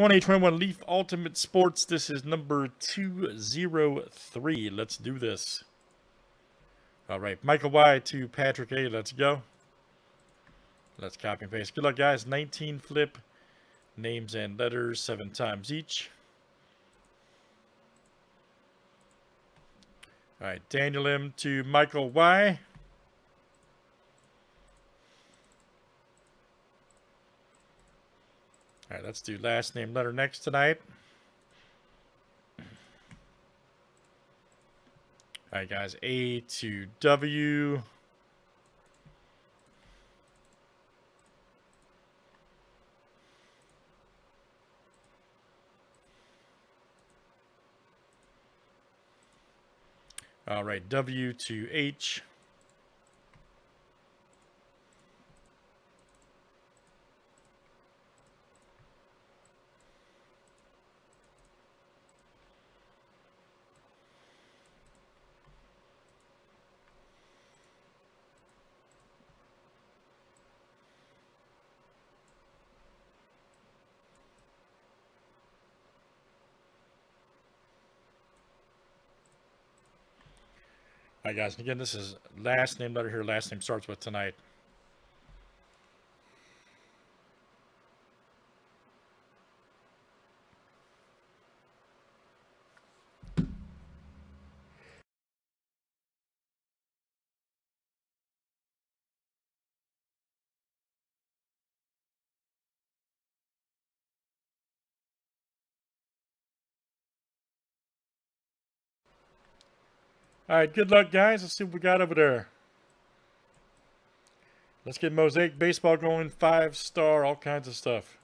2021 Leaf Ultimate Sports. This is number 203. Let's do this. All right, Michael Y to Patrick A. Let's go. Let's copy and paste. Good luck, guys. 19 flip. Names and letters seven times each. All right, Daniel M to Michael Y. All right, let's do last name letter next tonight. All right, guys, A to W. All right, W to H. All right, guys. Again, this is last name letter here. Last name starts with tonight. All right, good luck, guys. Let's see what we got over there. Let's get Mosaic Baseball going. Five star, all kinds of stuff.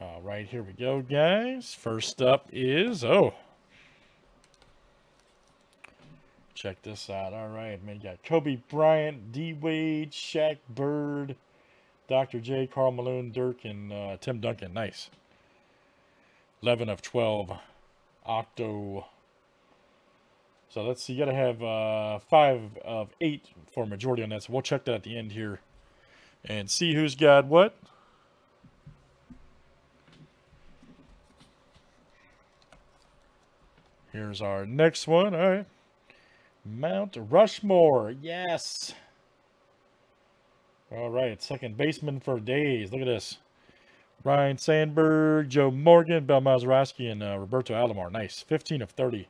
All right, here we go, guys. First up is, oh, check this out. All right, man, you got Kobe Bryant, D Wade, Shaq Bird, Dr. J, Karl Malone, Dirk, and uh, Tim Duncan. Nice. 11 of 12. Octo. So let's see, you got to have uh, 5 of 8 for majority on that. So we'll check that at the end here and see who's got what. Here's our next one. All right. Mount Rushmore. Yes. All right. Second baseman for days. Look at this. Ryne Sandberg, Joe Morgan, Mazeroski, and uh, Roberto Alomar. Nice. 15 of 30.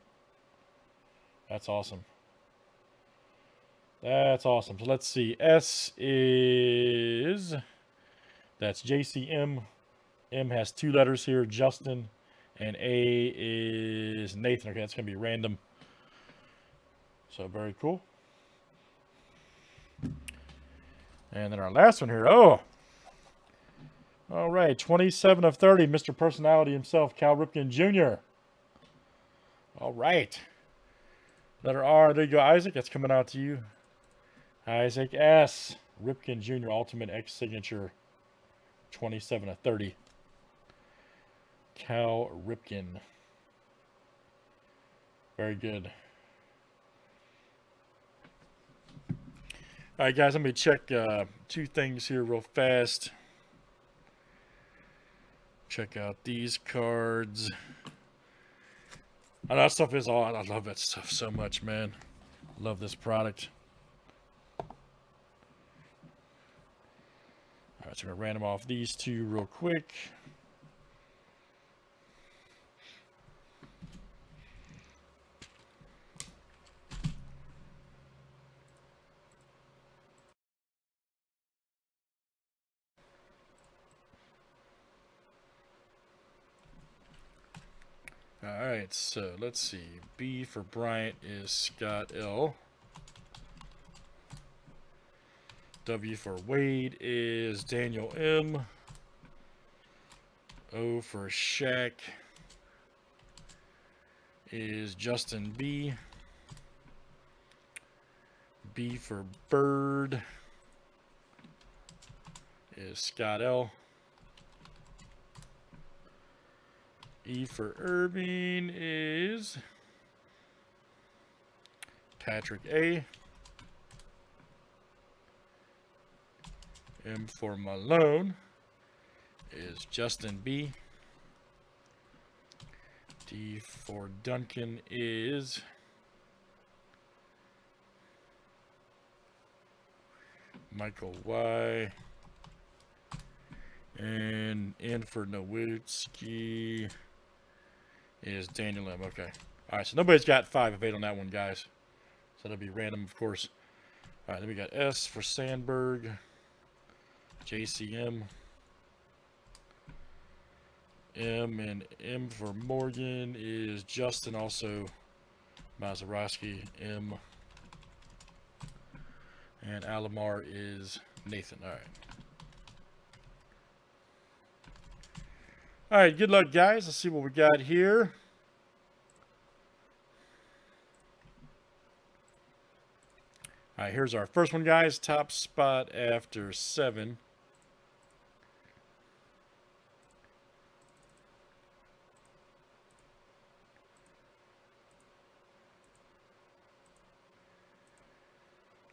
That's awesome. That's awesome. So let's see. S is... That's JCM. M has two letters here. Justin. And A is Nathan. Okay, that's going to be random. So very cool. And then our last one here. Oh. All right. 27 of 30. Mr. Personality himself, Cal Ripken Jr. All right. Letter R. There you go, Isaac. That's coming out to you. Isaac S. Ripken Jr. Ultimate X Signature. 27 of 30. Cal Ripken. Very good. All right, guys, let me check uh, two things here real fast. Check out these cards. Oh, that stuff is all. I love that stuff so much, man. Love this product. All right, so I'm going to random off these two real quick. All right, so let's see. B for Bryant is Scott L. W for Wade is Daniel M. O for Shaq is Justin B. B for Bird is Scott L. E for Erving is Patrick A. M for Malone is Justin B. D for Duncan is Michael Y. And N for Nowitzki is Daniel M. Okay. All right, so nobody's got five of eight on that one, guys. So that'll be random, of course. All right, then we got S for Sandberg, JCM, M, and M for Morgan is Justin, also Mazeroski, M. And Alomar is Nathan. All right. All right, good luck, guys. Let's see what we got here. All right, here's our first one, guys. Top spot after seven.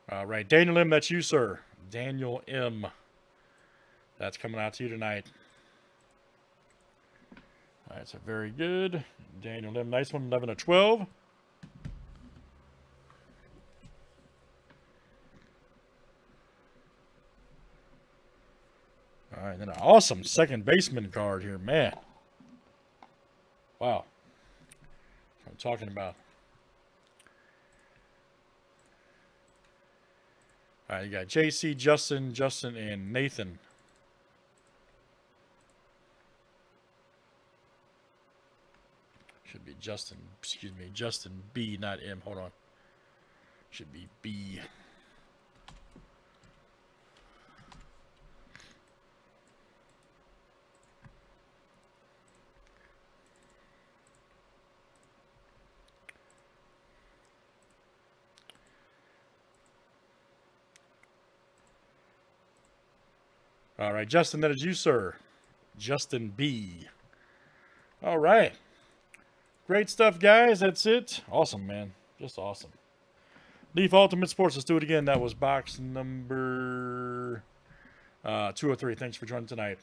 All right, Daniel M., that's you, sir. Daniel M. That's coming out to you tonight. All right, so very good. Daniel M., nice one, 11 to 12. All right, then an awesome second baseman card here, man. Wow. I'm talking about. All right, you got JC, Justin, Justin, and Nathan. Should be Justin, excuse me, Justin B, not M. Hold on. Should be B. All right, Justin, that is you, sir. Justin B. All right. Great stuff, guys. That's it. Awesome, man. Just awesome. Leaf Ultimate Sports. Let's do it again. That was box number uh, 203. Thanks for joining tonight.